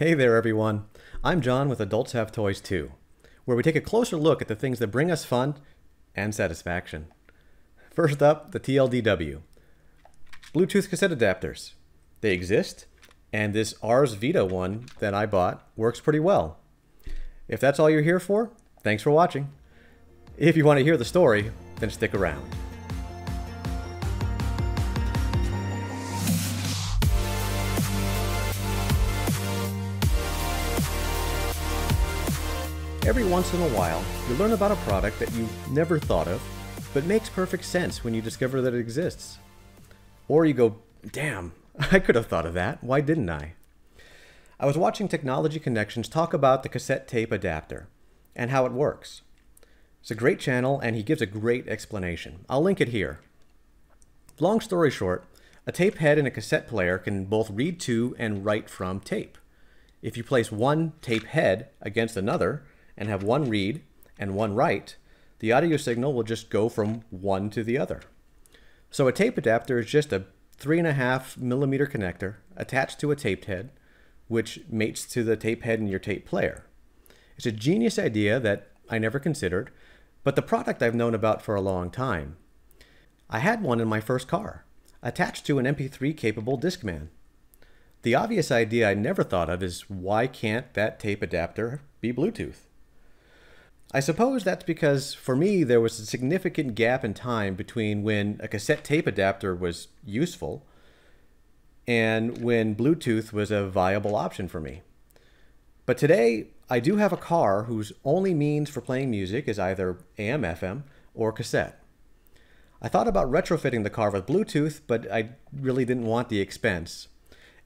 Hey there, everyone. I'm John with Adults Have Toys Too, where we take a closer look at the things that bring us fun and satisfaction. First up, the TLDW Bluetooth cassette adapters. They exist, and this Arsvita one that I bought works pretty well. If that's all you're here for, thanks for watching. If you want to hear the story, then stick around. Every once in a while, you learn about a product that you never thought of, but makes perfect sense when you discover that it exists. Or you go, damn, I could have thought of that. Why didn't I? I was watching Technology Connections talk about the cassette tape adapter and how it works. It's a great channel and he gives a great explanation. I'll link it here. Long story short, a tape head in a cassette player can both read to and write from tape. If you place one tape head against another and have one read and one write, the audio signal will just go from one to the other. So a tape adapter is just a three and a half millimeter connector attached to a taped head, which mates to the tape head in your tape player. It's a genius idea that I never considered, but the product I've known about for a long time. I had one in my first car, attached to an MP3 capable Discman. The obvious idea I never thought of is why can't that tape adapter be Bluetooth? I suppose that's because for me there was a significant gap in time between when a cassette tape adapter was useful and when Bluetooth was a viable option for me. But today, I do have a car whose only means for playing music is either AM, FM, or cassette. I thought about retrofitting the car with Bluetooth, but I really didn't want the expense.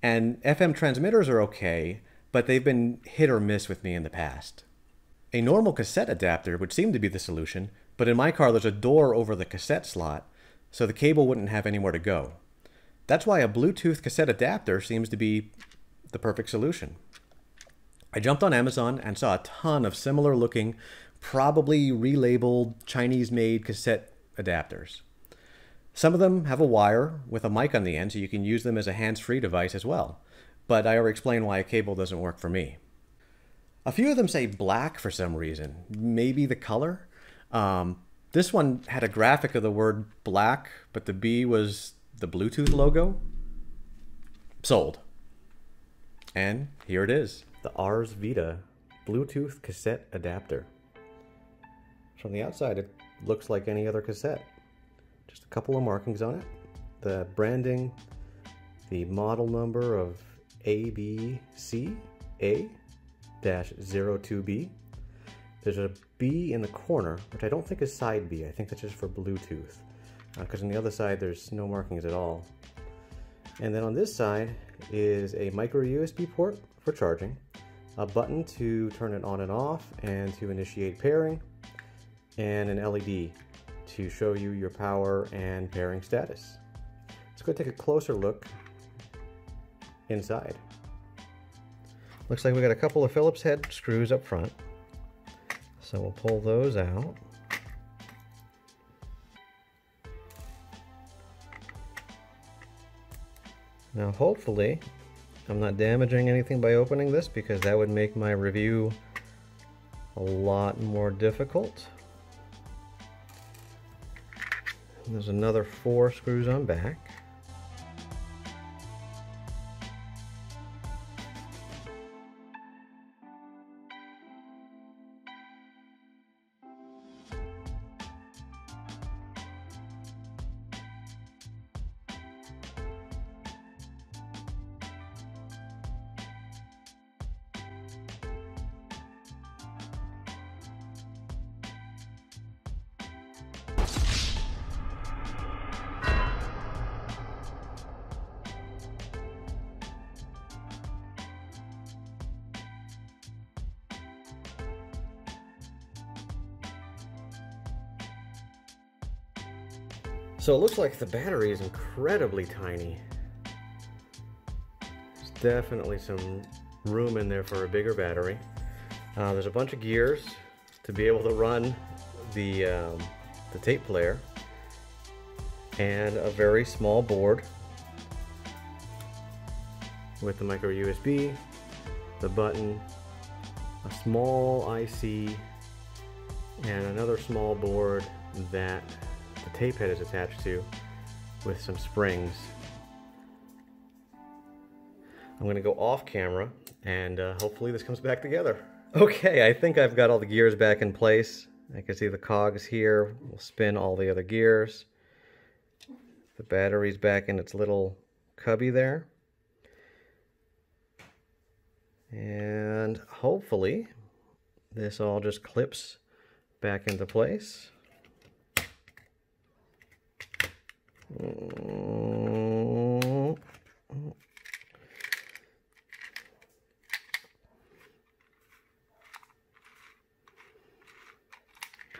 And FM transmitters are okay, but they've been hit or miss with me in the past. A normal cassette adapter would seem to be the solution, but in my car there's a door over the cassette slot, so the cable wouldn't have anywhere to go. That's why a Bluetooth cassette adapter seems to be the perfect solution. I jumped on Amazon and saw a ton of similar looking, probably relabeled Chinese made cassette adapters. Some of them have a wire with a mic on the end so you can use them as a hands free device as well, but I already explained why a cable doesn't work for me. A few of them say black for some reason. Maybe the color. Um, this one had a graphic of the word black, but the B was the Bluetooth logo. Sold. And here it is the Arsvita Bluetooth cassette adapter. From the outside, it looks like any other cassette. Just a couple of markings on it. The branding, the model number of ABCA, A 02B. There's a B in the corner, which I don't think is side B. I think that's just for Bluetooth. Because uh, on the other side, there's no markings at all. And then on this side is a micro USB port for charging, a button to turn it on and off and to initiate pairing, and an LED to show you your power and pairing status. Let's go take a closer look inside. Looks like we got a couple of Phillips head screws up front. So we'll pull those out. Now hopefully I'm not damaging anything by opening this because that would make my review a lot more difficult. There's another four screws on back. So it looks like the battery is incredibly tiny. There's definitely some room in there for a bigger battery. Uh, there's a bunch of gears to be able to run the, um, the tape player and a very small board with the micro USB, the button, a small IC, and another small board that the tape head is attached to with some springs. I'm gonna go off camera and uh, hopefully this comes back together. Okay, I think I've got all the gears back in place. I can see the cogs here. We'll spin all the other gears. The battery's back in its little cubby there. And hopefully this all just clips back into place.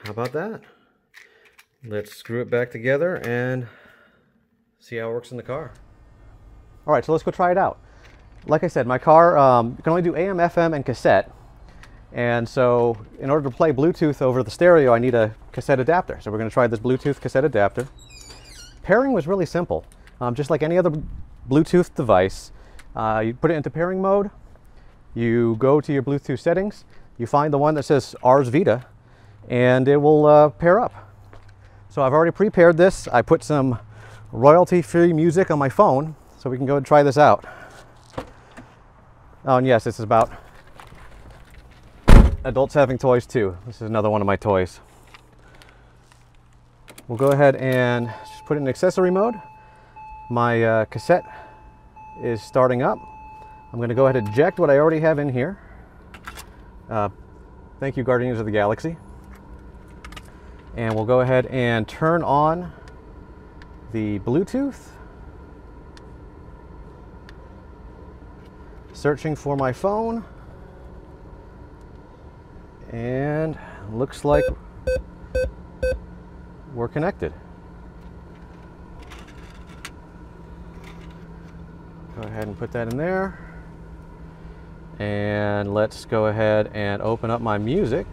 How about that? Let's screw it back together and see how it works in the car. All right, so let's go try it out. Like I said, my car um, can only do AM, FM, and cassette. And so in order to play Bluetooth over the stereo, I need a cassette adapter. So we're going to try this Bluetooth cassette adapter. Pairing was really simple. Um, just like any other Bluetooth device, uh, you put it into pairing mode, you go to your Bluetooth settings, you find the one that says Arsvita, and it will uh, pair up. So I've already prepared this. I put some royalty-free music on my phone, so we can go and try this out. Oh, and yes, this is about adults having toys too. This is another one of my toys. We'll go ahead and put it in accessory mode. My uh, cassette is starting up. I'm going to go ahead and eject what I already have in here. Uh, thank you, Guardians of the Galaxy. And we'll go ahead and turn on the Bluetooth. Searching for my phone. And looks like we're connected. Go ahead and put that in there. And let's go ahead and open up my music.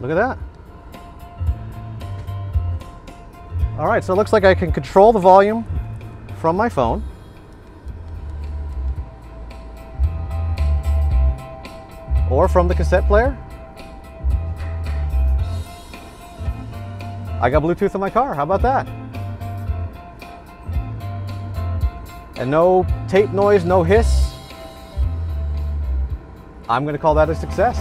Look at that. All right, so it looks like I can control the volume from my phone. Or from the cassette player. I got Bluetooth in my car, how about that? And no tape noise, no hiss. I'm gonna call that a success.